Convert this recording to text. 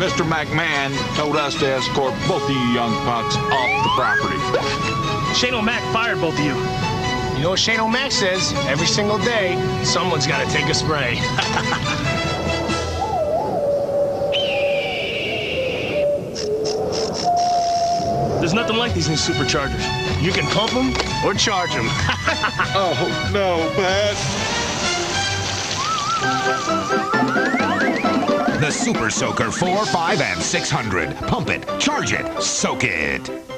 Mr. McMahon told us to escort both of you young punks off the property. Shane O'Mac fired both of you. You know what Shane O'Mac says? Every single day, someone's got to take a spray. There's nothing like these new superchargers. You can pump them or charge them. Oh, no, Pat. The Super Soaker 4, 5, and 600. Pump it, charge it, soak it.